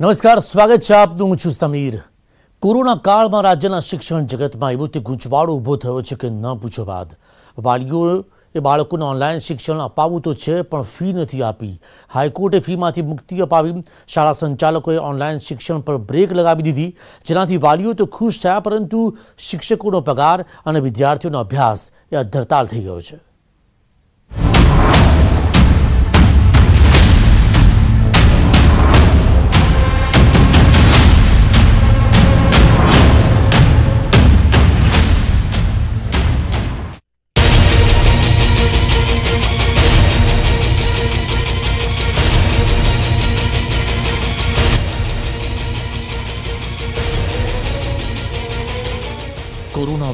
નમસ્કાર, સ્વાગત છે આપનું. હું છું સમીર. કોરોના કાળમાં રાજ્યના શિક્ષણ જગતમાં એવો તે ગૂંચવાડો ઊભો થયો છે કે ન પૂછો વાત. વાલીઓ એ બાળકોને ઓનલાઈન શિક્ષણ અપાવવું તો છે, પણ ફી નથી આપી. હાઈકોર્ટે ફીમાંથી મુક્તિ અપાવી. શાળા સંચાલકોએ ઓનલાઈન શિક્ષણ પર બ્રેક લગાવી દીધી. જેનાથી વાલીઓ તો ખુશ થયા, પરંતુ શિક્ષકોનો પગાર અને વિદ્યાર્થીઓનો અભ્યાસ એ અધ્ધરતાલ થઈ ગયો છે.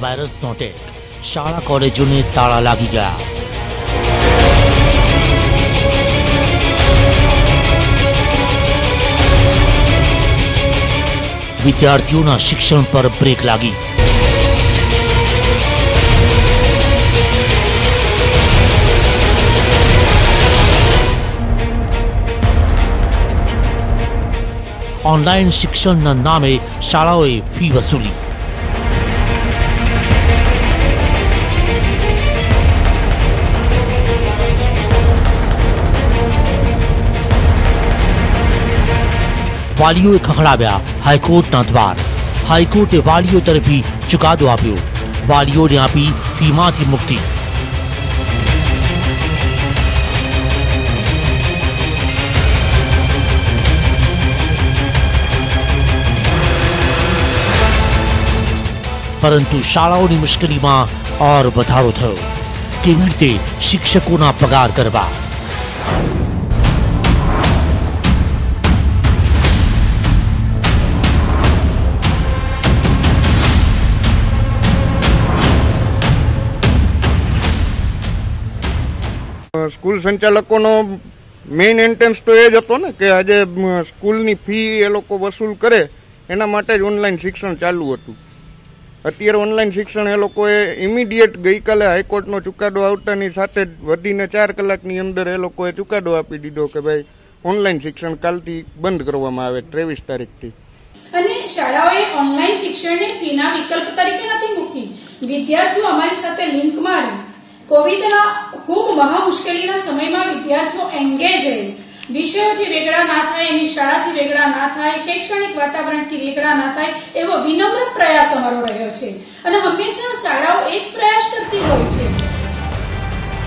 કોરોના વાયરસનો ટેક શાળા કોલેજોને તાળા લાગી ગયા વિદ્યાર્થીઓના શિક્ષણ પર બ્રેક લાગી ઓનલાઈન શિક્ષણના નામે શાળાઓએ ફી વસૂલી વાલીઓએ ખખડાવ્યા હાઈકોર્ટના દ્વાર હાઈકોર્ટે વાલીઓ તરફી ચુકાદો આપ્યો વાલીઓને આપી ફીમાંથી મુક્તિ પરંતુ શાળાઓની મુશ્કેલીમાં ઓર વધારો થયો કેવી રીતે શિક્ષકોના પગાર કરવા સ્કૂલ સંચાલકોનો મેઇન એન્ટેન્સ તો એ જ હતો ને, કે આજે સ્કૂલની ફી એ લોકો વસૂલ કરે, એના માટે જ ઓનલાઈન શિક્ષણ ચાલુ હતું. અત્યારે ઓનલાઈન શિક્ષણ એ લોકોએ ઇમિડિયેટ ગઈકાલે હાઈકોર્ટનો ચુકાદો આવતાની સાથે જ વધીને ચાર કલાકની અંદર એ લોકોએ ચુકાદો આપી દીધો કે ભાઈ ઓનલાઈન શિક્ષણ કાલથી બંધ કરવામાં આવે, ત્રેવીસ તારીખથી. અને શાળાઓએ ઓનલાઈન શિક્ષણને ફીના વિકલ્પ તરીકે નથી મૂકી વિદ્યાર્થીઓ અમારી સાથે લિંકમાં મારી. કોવિડના ખૂબ મહા મુશ્કેલીના સમયમાં વિદ્યાર્થીઓ એન્ગેજ રહે. વિષયોથી વેગળા ના થાય, એની શાળાથી વેગળા ના થાય, શૈક્ષણિક વાતાવરણથી વેગળા ના થાય, એવો વિનમ્ર પ્રયાસ અમારો રહ્યો છે. અને હંમેશા શાળાઓ એ જ પ્રયાસ કરતી હોય છે.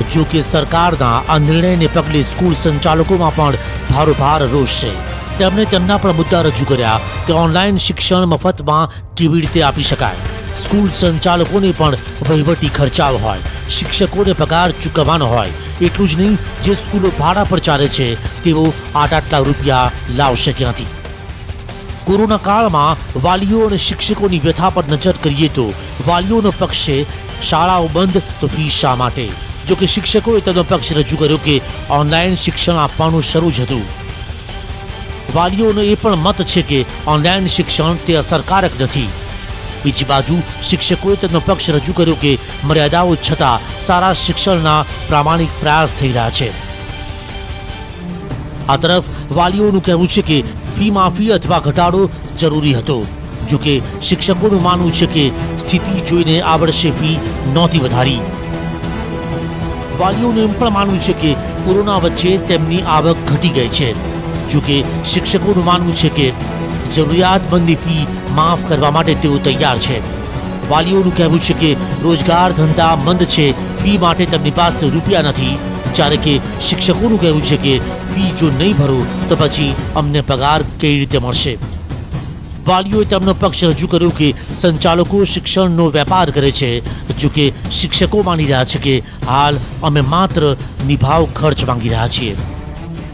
જો કે સરકારના આ નિર્ણયને પગલે સ્કૂલ સંચાલકોમાં પણ ભારોભાર રોષ છે. તેમણે તેમના પણ મુદ્દા રજૂ કર્યા કે ઓનલાઈન શિક્ષણ મફતમાં કેવી રીતે આપી શકાય? સ્કૂલ સંચાલકોને પણ વહીવટી ખર્ચાઓ હોય, શિક્ષકોને પગાર ચૂકવવાનો હોય. એટલું જ નહીં, જે સ્કૂલો ભાડા પર ચાલે છે, તેઓ આટ આટલા રૂપિયા લાવશે ક્યાંથી કોરોના કાળમાં વાલીઓ અને શિક્ષકોની વ્યથા પર નજર કરીએ તો વાલીઓનો પક્ષ શાળાઓ બંધ તો ફી શા માટે? જો કે શિક્ષકોએ તેનો પક્ષ રજૂ કર્યો કે ઓનલાઈન શિક્ષણ આપવાનું શરૂ જ હતું. વાલીઓનો એ પણ મત છે કે ઓનલાઈન શિક્ષણ તે અસરકારક નથી. બીજી બાજુ શિક્ષકોએ તેમનો પક્ષ રજૂ કર્યો કે મર્યાદાઓ છતાં સારા શિક્ષણના પ્રામાણિક પ્રયાસ થઈ રહ્યા છે. આ તરફ વાલીઓનું કહેવું છે કે ફી માફી અથવા ઘટાડો જરૂરી હતો. જો કે શિક્ષકોનું માનવું છે કે સ્થિતિ જોઈને આ વર્ષે ફી નહોતી વધારી. વાલીઓનું એમ પણ માનવું છે કે કોરોના વચ્ચે તેમની આવક ઘટી ગઈ છે. જોકે શિક્ષકોનું માનવું છે કે જરૂરિયાતમંદની ફી માફ કરવા માટે તેઓ તૈયાર છે. વાલીઓનું કહેવું છે કે રોજગાર ધંધા મંદ છે, ફી માટે તેમની પાસે રૂપિયા નથી. જ્યારે કે શિક્ષકોનું કહેવું છે કે ફી જો નહીં ભરો, તો પછી અમને પગાર કઈ રીતે મળશે? વાલીઓએ તેમનો પક્ષ રજૂ કર્યો કે સંચાલકો શિક્ષણનો વેપાર કરે છે. જો કે શિક્ષકો માની રહ્યા છે કે હાલ અમે માત્ર નિભાવ ખર્ચ માંગી રહ્યા છીએ.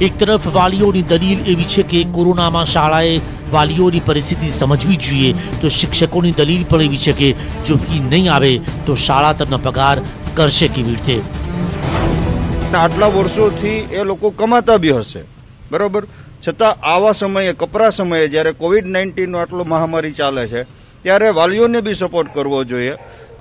એક તરફ વાલીઓની દલીલ એવી છે કે કોરોનામાં શાળાએ વાલીઓની પરિસ્થિતિ સમજવી જોઈએ, તો શિક્ષકોની દલીલ પણ એવી છે કે જો ફી નહીં આવે, તો શાળા તેમનો પગાર કરશે કેવી રીતે? આટલા વર્ષોથી એ લોકો કમાતા બી હશે. બરોબર? છતાં આવા સમયે, કપરા સમયે જ્યારે કોવિડ નાઇન્ટીનનો આટલો મહામારી ચાલે છે, ત્યારે વાલીઓને બી સપોર્ટ કરવો જોઈએ.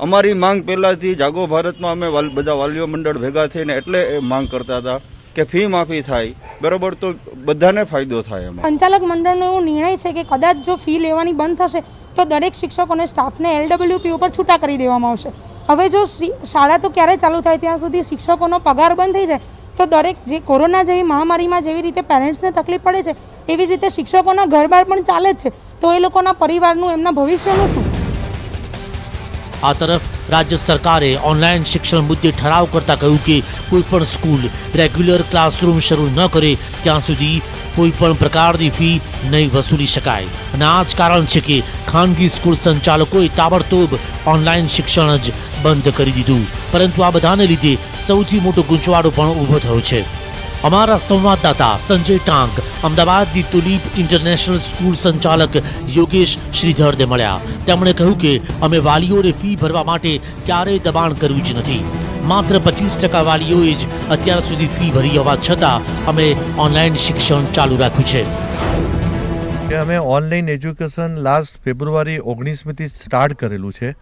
અમારી માંગ પહેલાંથી જાગો ભારતમાં અમે બધા વાલીઓ મંડળ ભેગા થઈને એટલે એ માંગ કરતા હતા. કે ફી માફી થાય બરોબર તો બધાને ફાયદો થાય એમાં. સંચાલક મંડળનો એવો નિર્ણય છે કે કદાચ જો ફી લેવાની બંધ થશે તો દરેક શિક્ષકોને સ્ટાફને એલડબલ્યુપી ઉપર છૂટા કરી દેવામાં આવશે. હવે જો શી- શાળા તો ક્યારે ચાલુ થાય ત્યાં સુધી શિક્ષકોનો પગાર બંધ થઈ જાય તો દરેક જે કોરોના જેવી મહામારીમાં જેવી રીતે પેરેન્ટ્સને તકલીફ પડે છે એવી જ રીતે શિક્ષકોના ઘર બહાર પણ ચાલે જ છે. તો એ લોકોના પરિવારનું એમના ભવિષ્યનું શું? આ તરફ રાજ્ય સરકારે ઓનલાઈન શિક્ષણ મુદ્દે ઠરાવ કરતા કહ્યું કે કોઈ પણ સ્કૂલ રેગ્યુલર ક્લાસરૂમ શરૂ ન કરે, ત્યાં સુધી કોઈ પણ પ્રકારની ફી નહીં વસૂલી શકાય. અને આ જ કારણ છે કે ખાનગી સ્કૂલ સંચાલકોએ તાબડતોબ ઓનલાઈન શિક્ષણ જ બંધ કરી દીધું. પરંતુ આ બધાને લીધે સૌથી મોટો ગૂંચવાડો પણ ઊભો થયો છે. અમારા સંવાદદાતા સંજય ટાંક અમદાવાદની તુલીપ ઇન્ટરનેશનલ સ્કૂલ સંચાલક યોગેશ શ્રીધરને મળ્યા તેમણે કહ્યું કે અમે વાલીઓને ફી ભરવા માટે ક્યારેય દબાણ કર્યું જ નથી માત્ર પચીસ ટકા વાલીઓએ જ અત્યાર સુધી ફી ભરી હોવા છતાં અમે ઓનલાઈન શિક્ષણ ચાલુ રાખ્યું છે। અમે ઓનલાઈન એજ્યુકેશન લાસ્ટ ફેબ્રુઆરી ઓગણીસમીથી સ્ટાર્ટ કરેલું છે.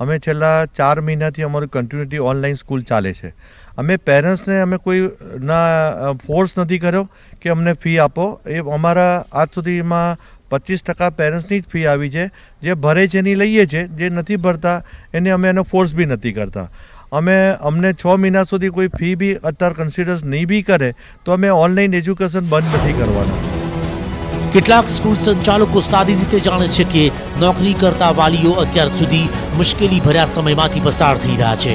અમે છેલ્લા ચાર મહિનાથી અમારું કન્ટિન્યુટી ઓનલાઈન સ્કૂલ ચાલે છે. અમે પેરેન્ટ્સને અમે કોઈ ના ફોર્સ નથી કર્યો કે અમને ફી આપો. એ અમારા આજ સુધીમાં પચીસ ટકા પેરેન્ટ્સની જ ફી આવી છે. જે ભરે છે એની લઈએ છીએ જે નથી ભરતા એને અમે એનો ફોર્સ બી નથી કરતા. અમે, અમને છ મહિના સુધી કોઈ ફી બી અત્યારે કન્સિડર્સ નહીં બી કરે તો અમે ઓનલાઈન એજ્યુકેશન બંધ નથી કરવાના. કેટલાક સ્કૂલ સંચાલકો સારી રીતે જાણે છે કે નોકરી કરતા વાલીઓ અત્યાર સુધી મુશ્કેલી ભર્યા સમયમાંથી પસાર થઈ રહ્યા છે.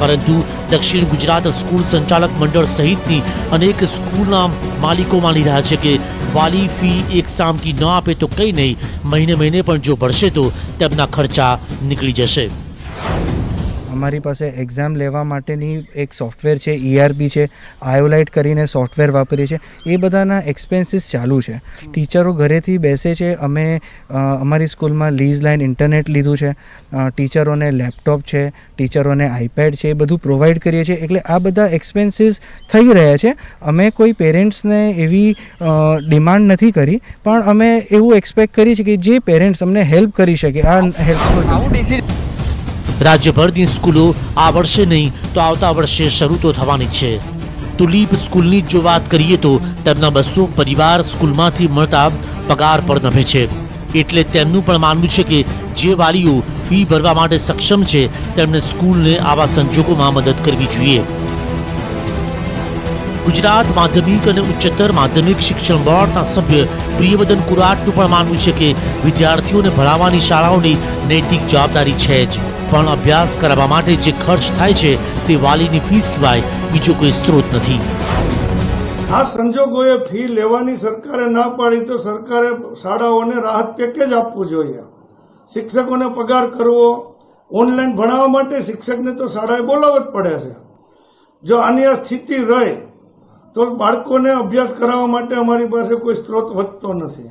પરંતુ દક્ષિણ ગુજરાત સ્કૂલ સંચાલક મંડળ સહિતની અનેક સ્કૂલના માલિકો માની રહ્યા છે કે વાલી ફી એક સામકી ન આપે તો કંઈ નહીં. મહિને મહિને પણ જો ભરશે તો તેમના ખર્ચા નીકળી જશે. અમારી પાસે એક્ઝામ લેવા માટેની એક સોફ્ટવેર છે ઈઆરબી છે આયોલાઇટ કરીને સોફ્ટવેર વાપરીએ છીએ. એ બધાના એક્સપેન્સીસ ચાલુ છે. ટીચરો ઘરેથી બેસે છે. અમે અમારી સ્કૂલમાં લીઝ લાઇન ઇન્ટરનેટ લીધું છે. ટીચરોને લેપટોપ છે, ટીચરોને આઈપેડ છે, એ બધું પ્રોવાઈડ કરીએ છીએ. એટલે આ બધા એક્સપેન્સીસ થઈ રહ્યા છે. અમે કોઈ પેરેન્ટ્સને એવી ડિમાન્ડ નથી કરી, પણ અમે એવું એક્સપેક્ટ કરીએ છીએ કે જે પેરેન્ટ્સ અમને હેલ્પ કરી શકે, આ હેલ્પ રાજ્યભરની સ્કૂલો આ વર્ષે નહીં, તો આવતા વર્ષે શરૂ તો થવાની છે. તુલીપ સ્કૂલની જો વાત કરીએ તો તેમના બસો પરિવાર સ્કૂલમાંથી મળતા પગાર પણ નભે છે. એટલે તેમનું પણ માનવું છે કે જે વાલીઓ ફી ભરવા માટે સક્ષમ છે તેમણે સ્કૂલને આવા સંજોગોમાં મદદ કરવી જોઈએ. ગુજરાત માધ્યમિક અને ઉચ્ચતર માધ્યમિક શિક્ષણ બોર્ડના સભ્ય પ્રિયવદન કુરાટનું પણ માનવું છે કે વિદ્યાર્થીઓને ભણાવવાની શાળાઓની નૈતિક જવાબદારી છે જ. પણ અભ્યાસ કરાવવા માટે જે ખર્ચ થાય છે તે વાલીની ફી સિવાય બીજો કોઈ સ્ત્રોત નથી. આ સંજોગોએ ફી લેવાની સરકારે ના પાડી તો સરકારે શાળાઓને રાહત પેકેજ આપવું જોઈએ. શિક્ષકોને પગાર કરવો, ઓનલાઈન ભણાવવા માટે શિક્ષકને તો શાળાએ બોલાવવો જ પડે છે. જો આની આ સ્થિતિ રહે તો બાળકોને અભ્યાસ કરાવવા માટે અમારી પાસે કોઈ સ્ત્રોત વધતો નથી.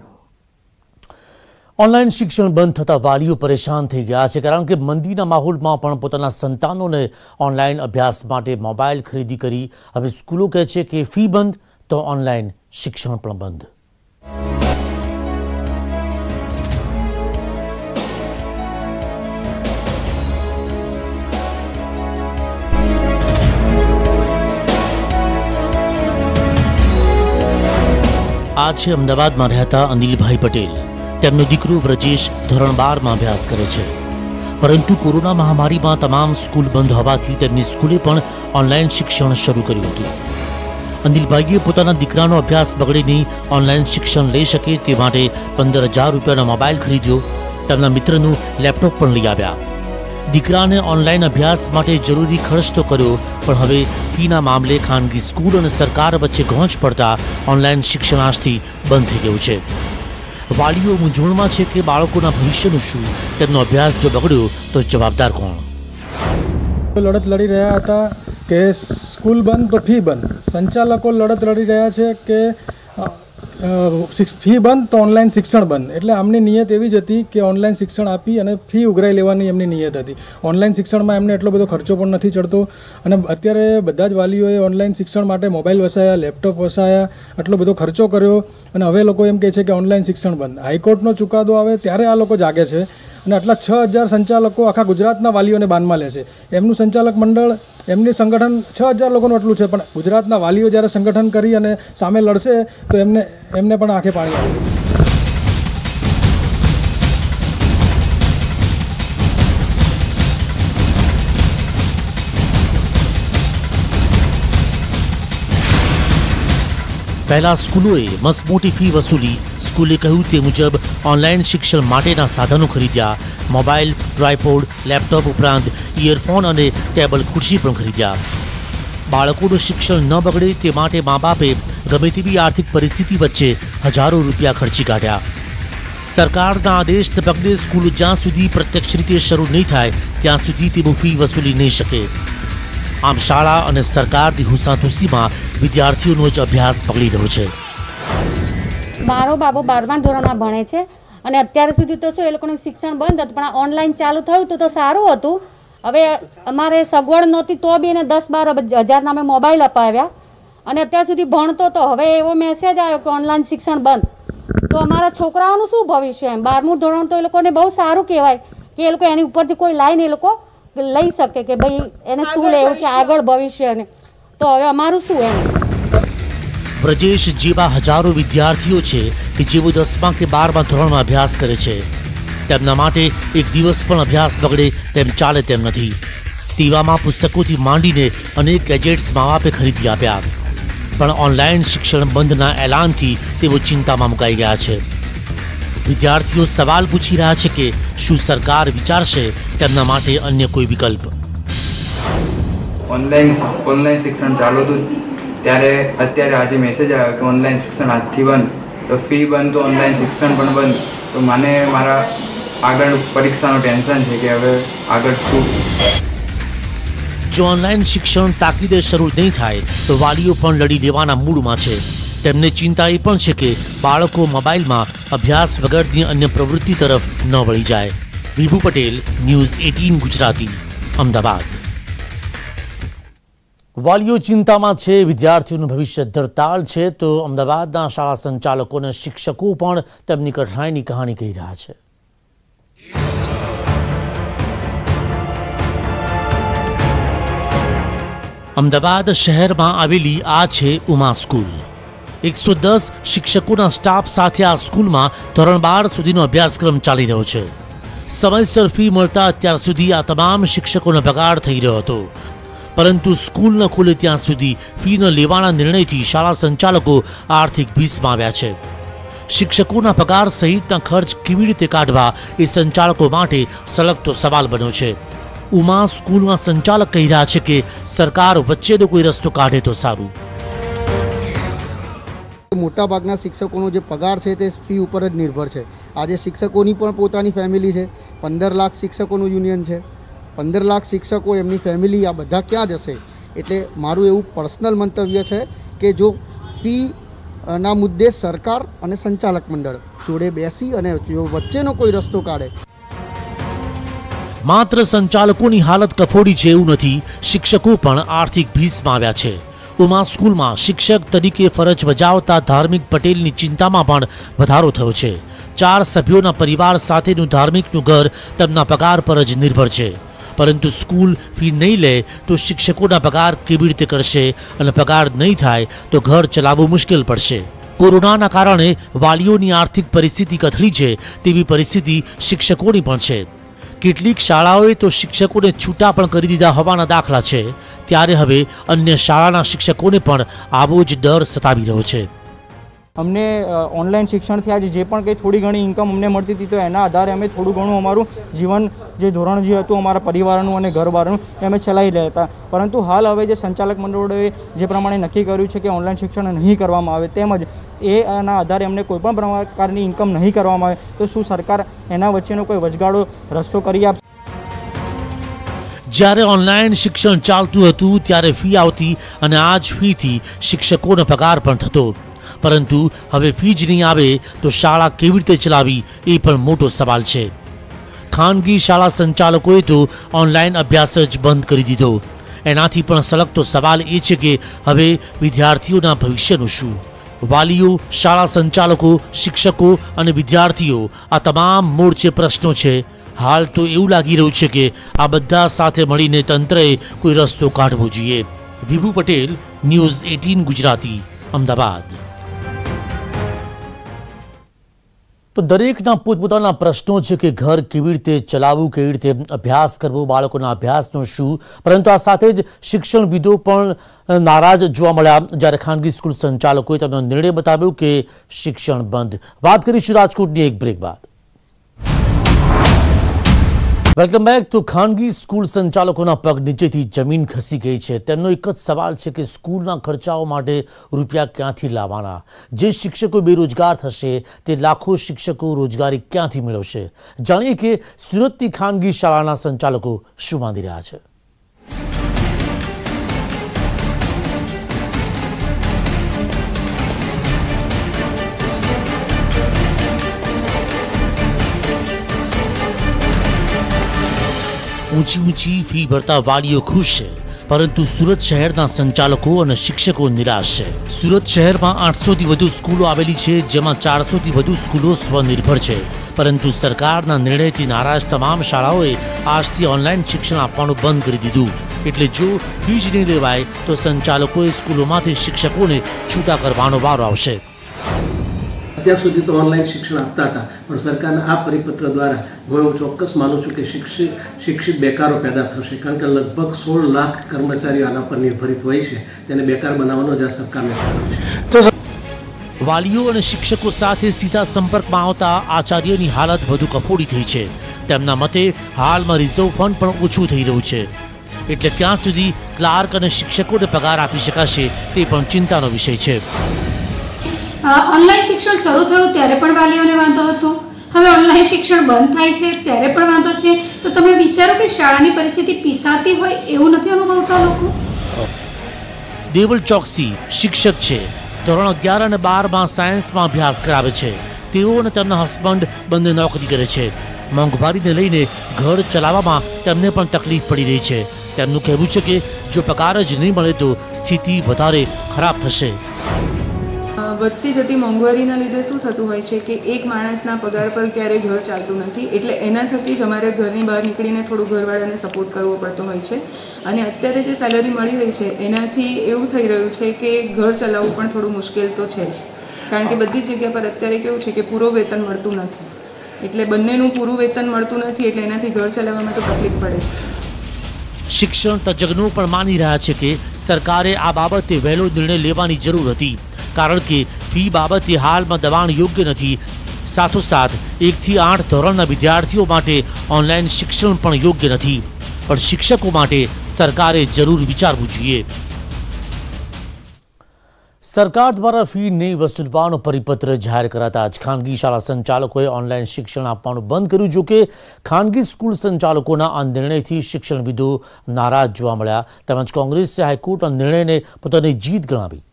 ઓનલાઈન શિક્ષણ બંધ થતા વાલીઓ પરેશાન થઈ ગયા છે, કારણ કે મંદીના માહોલમાં પણ પોતાના સંતાનોને ઓનલાઈન અભ્યાસ માટે મોબાઈલ ખરીદી કરી. હવે સ્કૂલો કહે છે કે ફી બંધ તો ઓનલાઈન શિક્ષણ પણ બંધ. આ છે અમદાવાદમાં રહેતા અનિલભાઈ પટેલ. તેમનો દીકરો વ્રજેશ ધોરણ બારમાં અભ્યાસ કરે છે. પરંતુ કોરોના મહામારીમાં તમામ સ્કૂલ બંધ હોવાથી તેમની સ્કૂલે પણ ઓનલાઈન શિક્ષણ શરૂ કર્યું હતું. અનિલભાઈએ પોતાના દીકરાનો અભ્યાસ બગડે નહીં, ઓનલાઈન શિક્ષણ લઈ શકે તે માટે પંદર હજાર રૂપિયાનો મોબાઈલ ખરીદ્યો. તેમના મિત્રનું લેપટોપ પણ લઈ આવ્યા. દીકરાને ઓનલાઈન અભ્યાસ માટે જરૂરી ખર્ચ તો કર્યો, પણ હવે ફીના મામલે ખાનગી સ્કૂલ અને સરકાર વચ્ચે ઘોંચ પડતા ઓનલાઈન શિક્ષણ આજથી બંધ થઈ ગયું છે. વાલીઓ મૂંઝવણમાં છે કે બાળકોના ભવિષ્યનું શું? તેમનો અભ્યાસ જો બગડ્યો, તો જવાબદાર કોણ? લડત લડી રહ્યા હતા કે સ્કૂલ બંધ તો ફી બંધ. સંચાલકો લડત લડી રહ્યા છે કે ફી બંધ તો ઓનલાઈન શિક્ષણ બંધ. એટલે આમની નિયત એવી જ હતી કે ઓનલાઈન શિક્ષણ આપી અને ફી ઉઘરાઈ લેવાની એમની નિયત હતી. ઓનલાઈન શિક્ષણમાં એમને એટલો બધો ખર્ચો પણ નથી ચડતો. અને અત્યારે બધા જ વાલીઓએ ઓનલાઈન શિક્ષણ માટે મોબાઈલ વસાયા, લેપટોપ વસાયા, આટલો બધો ખર્ચો કર્યો. અને હવે લોકો એમ કહે છે કે ઓનલાઈન શિક્ષણ બંધ. હાઈકોર્ટનો ચુકાદો આવે ત્યારે આ લોકો જાગે છે. અને આટલા છ હજાર સંચાલકો આખા ગુજરાતના વાલીઓને બાનમાં લે છે. એમનું સંચાલક મંડળ એમની સંગઠન છ હજાર લોકોનું એટલું છે, પણ ગુજરાતના વાલીઓ જ્યારે સંગઠન કરી અને સામે લડશે, તો એમને એમને પણ આંખે પાણી આવે. પહેલા સ્કૂલોએ મસમોટી ફી વસૂલી સ્કૂલે કહ્યું તે મુજબ ઓનલાઈન શિક્ષણ માટેના સાધનો ખરીદ્યા, મોબાઈલ, ટ્રાયપોડ, લેપટોપ ઉપરાંત ઇયરફોન અને ટેબલ ખુરશી પણ ખરીદ્યા. બાળકોનું શિક્ષણ ન બગડે તે માટે મા બાપે ગમે તેવી આર્થિક પરિસ્થિતિ વચ્ચે હજારો રૂપિયા ખર્ચી કાઢ્યા. સરકારના આદેશને પગલે સ્કૂલ જ્યાં સુધી પ્રત્યક્ષ રીતે શરૂ નહીં થાય, ત્યાં સુધી તેનું ફી વસૂલી નહીં શકે. આમ શાળા અને સરકારની હુસાતુસીમાં વિદ્યાર્થીઓનો જ અભ્યાસ પકડી રહ્યો છે. મારો બાબો બારમા ધોરણમાં ભણે છે. અને અત્યાર સુધી તો શું એ લોકોનું શિક્ષણ બંધ હતું પણ ઓનલાઈન ચાલુ થયું તો સારું હતું. હવે અમારે સગવડ નહોતી તો બી એને દસ બાર હજારના અમે મોબાઈલ અપાવ્યા. અને અત્યાર સુધી ભણતો તો હવે એવો મેસેજ આવ્યો કે ઓનલાઈન શિક્ષણ બંધ. તો અમારા છોકરાઓનું શું ભવિષ્ય એમ? બારમું ધોરણ તો એ લોકોને બહુ સારું કહેવાય કે એ લોકો એની ઉપરથી કોઈ લાઈન એ લોકો લઈ શકે કે ભાઈ એને શું લેવું છે આગળ ભવિષ્યને તો હવે અમારું શું એમ? બ્રજેશ જેવા હજારો વિદ્યાર્થીઓ છે કે જેઓ દસમા કે બારમા ધોરણમાં અભ્યાસ કરે છે. તેમના માટે એક દિવસ પણ અભ્યાસ બગડે તેમ ચાલે તેમ નથી. તેવામાં પુસ્તકોથી માંડીને અનેક ગેજેટ્સ મા બાપે ખરીદી આપ્યા. પણ ઓનલાઈન શિક્ષણ બંધના એલાનથી તેઓ ચિંતામાં મુકાઈ ગયા છે. વિદ્યાર્થીઓ સવાલ પૂછી રહ્યા છે કે શું સરકાર વિચારશે તેમના માટે અન્ય કોઈ વિકલ્પ? ઓનલાઈન ઓનલાઈન શિક્ષણ ચાલુ હતું. ત્યારે અત્યારે આજે મેસેજ આવ્યો કે ઓનલાઈન શિક્ષણ આજથી બંધ. તો ફી બંધ તો ઓનલાઈન શિક્ષણ પણ બંધ. તો મને મારા આગળ પરીક્ષાનું ટેન્શન છે કે હવે આગળ શું? જો ઓનલાઈન શિક્ષણ તાકીદે શરૂ નહીં થાય, તો વાલીઓ પણ લડી લેવાના મૂડમાં છે. તેમને ચિંતા એ પણ છે કે બાળકો મોબાઈલમાં અભ્યાસ વગરની અન્ય પ્રવૃત્તિ તરફ ન વળી જાય. Vibhu Patel, news eighteen Gujarati, Ahmedabad. વાલીઓ ચિંતામાં છે, વિદ્યાર્થીઓનું ભવિષ્ય ધરતાલ છે, તો અમદાવાદના શાળા સંચાલકો અને શિક્ષકો પણ તેમની કઠણાઈની કહાણી કહી રહ્યા છે. અમદાવાદ શહેરમાં આવેલી આ છે ઉમા સ્કૂલ. એકસો દસ શિક્ષકોના સ્ટાફ સાથે આ સ્કૂલમાં ધોરણ બાર સુધીનો અભ્યાસક્રમ ચાલી રહ્યો છે. સમયસર ફી મળતા અત્યાર સુધી આ તમામ શિક્ષકોનો પગાર થઈ રહ્યો હતો. પરંતુ સ્કૂલ ન ખુલે ત્યાં સુધી ફી ન લેવાના નિર્ણયથી શાળા સંચાલકો આર્થિક ભીસમાં આવ્યા છે. શિક્ષકોના પગાર સહિતના ખર્ચ કેવી રીતે કાઢવા એ સંચાલકો માટે સળગતો સવાલ બન્યો છે. ઉમા સ્કૂલમાં સંચાલક કહી રહ્યા છે કે સરકાર વચ્ચેનો કોઈ રસ્તો કાઢે તો સારું. મોટાભાગના શિક્ષકોનો જે પગાર છે તે ફી ઉપર જ નિર્ભર છે. આજે શિક્ષકોની પણ પોતાની ફેમિલી છે. પંદર લાખ શિક્ષકોનું યુનિયન છે. પંદર લાખ શિક્ષકો એમની ફેમિલી આ બધા ક્યાં જશે? એટલે મારું એવું પર્સનલ મંતવ્ય છે કે જો ફી ના મુદ્દે સરકાર અને સંચાલક મંડળ જોડે બેસી અને જો વચ્ચેનો કોઈ રસ્તો કાઢે. માત્ર સંચાલકોની હાલત કફોડી છે એવું નથી, શિક્ષકો પણ આર્થિક ભીસમાં આવ્યા છે. ઉમા સ્કૂલમાં શિક્ષક તરીકે ફરજ બજાવતા ધાર્મિક પટેલની ચિંતામાં પણ વધારો થયો છે. ચાર સભ્યોના પરિવાર સાથેનું ધાર્મિકનું ઘર તેમના પગાર પર જ નિર્ભર છે. પરંતુ સ્કૂલ ફી નહીં લે તો શિક્ષકોના પગાર કેવી રીતે કરશે અને પગાર નહીં થાય તો ઘર ચલાવવું મુશ્કેલ પડશે. કોરોનાના કારણે વાલીઓની આર્થિક પરિસ્થિતિ કથળી છે તેવી પરિસ્થિતિ શિક્ષકોની પણ છે. કેટલીક શાળાઓએ તો શિક્ષકોને છૂટા પણ કરી દીધા હોવાના દાખલા છે. ત્યારે હવે અન્ય શાળાના શિક્ષકોને પણ આવો જ ડર સતાવી રહ્યો છે. અમને ઓનલાઈન શિક્ષણથી આજે જે પણ કંઈ થોડી ઘણી ઇન્કમ અમને મળતી હતી, તો એના આધારે અમે થોડું ઘણું અમારું જીવન, જે ધોરણ જે હતું, અમારા પરિવારનું અને ઘરબારનું, એ અમે ચલાવી રહ્યા હતા. પરંતુ હાલ હવે જે સંચાલક મંડળોએ જે પ્રમાણે નક્કી કર્યું છે કે ઓનલાઈન શિક્ષણ નહીં કરવામાં આવે, તેમજ એના આધારે અમને કોઈપણ પ્રકારની ઇન્કમ નહીં કરવામાં આવે, તો શું સરકાર એના વચ્ચેનો કોઈ વચગાળો રસ્તો કરી આપશે? જ્યારે ઓનલાઈન શિક્ષણ ચાલતું હતું, ત્યારે ફી આવતી અને આ જ ફીથી શિક્ષકોનો પગાર પણ થતો. પરંતુ હવે ફી નહીં આવે તો શાળા કેવી રીતે ચલાવી એ પણ મોટો સવાલ છે. ખાનગી શાળા સંચાલકોએ તો ઓનલાઈન અભ્યાસ જ બંધ કરી દીધો. એનાથી પણ સળગતો સવાલ એ છે કે હવે વિદ્યાર્થીઓના ભવિષ્યનું શું? વાલીઓ, શાળા સંચાલકો, શિક્ષકો અને વિદ્યાર્થીઓ આ તમામ મોરચે પ્રશ્નો છે, હાલ તો એવું લાગી રહ્યું છે કે આ બધા સાથે મળીને તંત્રએ કોઈ રસ્તો કાઢવો જોઈએ. Vibhu Patel, news eighteen Gujarati, Ahmedabad. તો દરેકના પોતપોતાના પ્રશ્નો છે કે ઘર કેવી રીતે ચલાવવું, કેવી રીતે અભ્યાસ કરવો, બાળકોના અભ્યાસનો શું? પરંતુ આ સાથે જ શિક્ષણવિદો પણ નારાજ જોવા મળ્યા. જ્યારે ખાનગી સ્કૂલ સંચાલકોએ તેમનો નિર્ણય બતાવ્યો કે શિક્ષણ બંધ. વાત કરીશું રાજકોટની એક બ્રેક બાદ. વેલકમ બેક તો ખાનગી સ્કૂલ સંચાલકોના પગ નીચેથી જમીન ખસી ગઈ છે. તેમનો એક જ સવાલ છે કે સ્કૂલના ખર્ચાઓ માટે રૂપિયા ક્યાંથી લાવવાના? જે શિક્ષકો બેરોજગાર થશે, તે લાખો શિક્ષકો રોજગારી ક્યાંથી મેળવશે? જાણીએ કે સુરતની ખાનગી શાળાના સંચાલકો શું માંડી રહ્યા છે. ઊંચી ઊંચી ફી ભરતા વાલીઓ ખુશ છે. પરંતુ સુરત શહેરના સંચાલકો અને શિક્ષકો નિરાશ છે. સુરત શહેરમાં આઠસોથી વધુ સ્કૂલો આવેલી છે, જેમાં ચારસોથી વધુ સ્કૂલો સ્વનિર્ભર છે. પરંતુ સરકારના નિર્ણયથી નારાજ તમામ શાળાઓએ આજથી ઓનલાઈન શિક્ષણ આપવાનું બંધ કરી દીધું. એટલે જો ફી જ નહીં લેવાય, તો સંચાલકોએ સ્કૂલોમાંથી શિક્ષકોને છૂટા કરવાનો વારો આવશે. અત્યાર સુધી તો ઓનલાઈન શિક્ષણ આપતા હતા, પણ સરકારના આ પરિપત્ર દ્વારા હું એવું ચોક્કસ માનું છું કે શિક્ષિત શિક્ષિત બેકારો પેદા થશે, કારણ કે લગભગ સોળ લાખ કર્મચારીઓ આના પર નિર્ભરિત હોય છે, તેને બેકાર બનાવવાનો જ આ સરકારને વાલીઓ અને શિક્ષકો સાથે સીધા સંપર્કમાં આવતા આચાર્યની હાલત વધુ કફોડી થઈ છે. તેમના મતે હાલમાં રિઝર્વ ફંડ પણ ઓછું થઈ રહ્યું છે. એટલે ત્યાં સુધી ક્લાર્ક અને શિક્ષકોને પગાર આપી શકાશે તે પણ ચિંતાનો વિષય છે. ઓનલાઈન શિક્ષણ શરૂ થયું ત્યારે પણ વાલીઓને વાંધો હતો. હવે ઓનલાઈન શિક્ષણ બંધ થાય છે, ત્યારે પણ વાંધો છે. તો તમે વિચારો કે શાળાની પરિસ્થિતિ પીસાતી હોય એવું નથી અનુભવતા લોકો? દેવલ ચોકસી શિક્ષક છે. ધોરણ અગિયાર અને બારમાં સાયન્સમાં અભ્યાસ કરાવે છે. તેઓ અને તેમના હસબન્ડ બંને નોકરી કરે છે. મોંઘવારીને લઈને ઘર ચલાવવામાં તેમને પણ તકલીફ પડી રહી છે. તેમનું કહેવું છે કે જો પગાર જ નહીં મળે તો સ્થિતિ વધારે ખરાબ થશે. વધતી જતી મોંઘવારીના લીધે શું થતું હોય છે કે એક માણસના પગાર પર ક્યારેય ઘર ચાલતું નથી? એટલે એના થકી જ અમારે ઘરની બહાર નીકળીને થોડું ઘરવાળાને સપોર્ટ કરવો પડતો હોય છે. અને અત્યારે જે સેલરી મળી રહી છે, એનાથી એવું થઈ રહ્યું છે કે ઘર ચલાવવું પણ થોડું મુશ્કેલ તો છે જ. કારણ કે બધી જ જગ્યા પર અત્યારે કેવું છે કે પૂરો વેતન મળતું નથી. એટલે બંનેનું પૂરું વેતન મળતું નથી, એટલે એનાથી ઘર ચલાવવામાં તો તકલીફ પડે છે. શિક્ષણ તજજ્ઞો પણ માની રહ્યા છે કે સરકારે આ બાબતે વહેલો નિર્ણય લેવાની જરૂર હતી. કારણ કે ફી બાબતે હાલમાં દબાણ યોગ્ય નથી. સાથોસાથ, એકથી આઠ ધોરણના વિદ્યાર્થીઓ માટે ઓનલાઈન શિક્ષણ પણ યોગ્ય નથી. પણ શિક્ષકો માટે સરકારે જરૂર વિચારવું જોઈએ. સરકાર દ્વારા ફી નહીં વસૂલવાનો પરિપત્ર જાહેર કરાતા જ ખાનગી શાળા સંચાલકોએ ઓનલાઈન શિક્ષણ આપવાનું બંધ કર્યું, જો કે ખાનગી સ્કૂલ સંચાલકોના આ નિર્ણયથી શિક્ષણવિદો નારાજ જોવા મળ્યા. તેમજ કોંગ્રેસે હાઈકોર્ટના નિર્ણયને પોતાની જીત ગણાવી.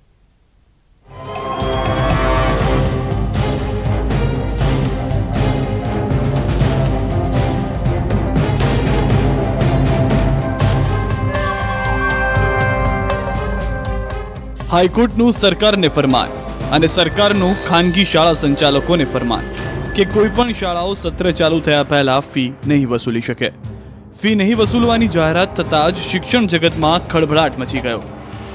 હાઈકોર્ટનું સરકારને ફરમાન અને સરકારનું ખાનગી શાળા સંચાલકોને ફરમાન કે કોઈ પણ શાળાઓ સત્ર ચાલુ થયા પહેલા ફી નહીં વસૂલી શકે. ફી નહીં વસૂલવાની જાહેરાત થતાં જ શિક્ષણ જગતમાં ખળભળાટ મચી ગયો.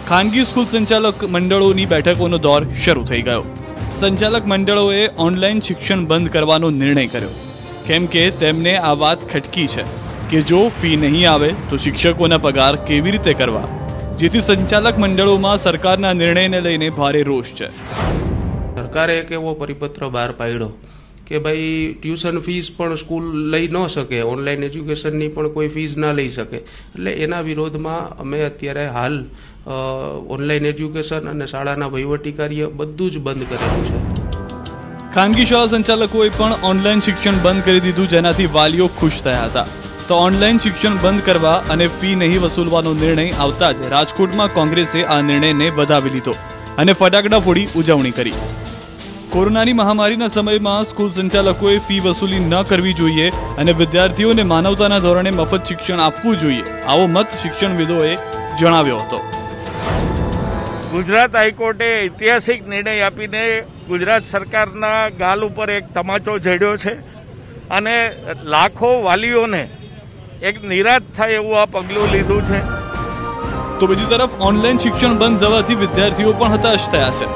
ખાનગી સ્કૂલ સંચાલક મંડળોની બેઠકોનો દોર શરૂ થઈ ગયો. સંચાલક મંડળોએ ઓનલાઈન શિક્ષણ બંધ કરવાનો નિર્ણય કર્યો. કેમ કે તેમને આ વાત ખટકી છે કે જો ફી નહીં આવે તો શિક્ષકોના પગાર કેવી રીતે કરવા? જેથી સંચાલક મંડળોમાં સરકારના નિર્ણયને લઈને ભારે રોષ છે. સરકારે એક એવો પરિપત્ર બહાર પાડ્યો કે ભાઈ ટ્યુશન ફીસ પણ સ્કૂલ લઈ ન શકે ઓનલાઈન એજ્યુકેશનની પણ કોઈ ફીસ ના લઈ શકે. એટલે એના વિરોધમાં અમે અત્યારે હાલ ઓનલાઈન એજ્યુકેશન અને શાળાના વહીવટી કાર્ય બધું જ બંધ કરેલું છે. ખાનગી શાળા સંચાલકોએ પણ ઓનલાઈન શિક્ષણ બંધ કરી દીધું જેનાથી વાલીઓ ખુશ થયા હતા. તો ઓનલાઈન શિક્ષણ બંધ કરવા અને ફી નહીં વસૂલવાનો નિર્ણય આવતા જ રાજકોટમાં કોંગ્રેસે આ નિર્ણયને વધાવી લીધો અને ફટાકડા ફોડી ઉજવણી કરી. કોરોનાની મહામારીના સમયમાં સ્કૂલ સંચાલકોએ ફી વસૂલી ન કરવી જોઈએ અને વિદ્યાર્થીઓને માનવતાના ધોરણે મફત શિક્ષણ આપવું જોઈએ, આવો મત શિક્ષણવિદોએ જણાવ્યો હતો. ગુજરાત હાઈકોર્ટે ઐતિહાસિક નિર્ણય આપીને ગુજરાત સરકારના ગાલ ઉપર એક તમાચો જડ્યો છે અને લાખો વાલીઓને એક નિરાશ થાય એવું આ પગલું લીધું છે. તો બીજી તરફ ઓનલાઈન શિક્ષણ બંધ થવાથી વિદ્યાર્થીઓ પણ હતાશ થયા છે.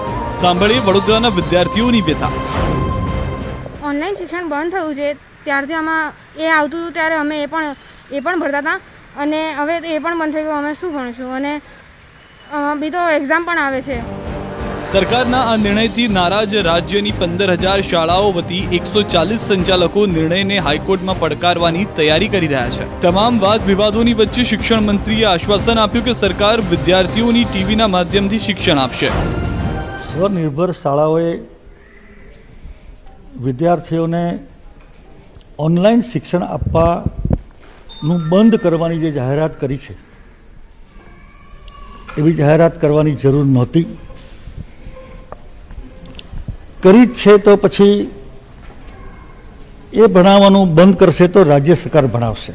સાંભળીએ વડોદરાના વિદ્યાર્થીઓની વ્યથા. ઓનલાઈન શિક્ષણ બંધ થયું છે ત્યારથી આમાં એ આવતું હતું ત્યારે અમે એ પણ એ પણ ભરતા હતા. અને હવે એ પણ બંધ થઈ ગયું અમે શું ભણીશું? અને બીજો બી તો એક્ઝામ પણ આવે છે. સરકારના આ નિર્ણયથી નારાજ રાજ્યની પંદર હજાર શાળાઓ વતી એકસો ચાલીસ સંચાલકો નિર્ણયને હાઈકોર્ટમાં પડકારવાની તૈયારી કરી રહ્યા છે. તમામ વાદ વિવાદોની વચ્ચે શિક્ષણ મંત્રીએ આશ્વાસન આપ્યું કે સરકાર વિદ્યાર્થીઓની ટીવીના માધ્યમથી શિક્ષણ આપશે. સ્વનિર્ભર શાળાઓએ વિદ્યાર્થીઓને ઓનલાઈન શિક્ષણ આપવાનું બંધ કરવાની જે જાહેરાત કરી છે, એવી જાહેરાત કરવાની જરૂર નહોતી. કરી જ છે તો પછી એ ભણાવવાનું બંધ કરશે તો રાજ્ય સરકાર ભણાવશે.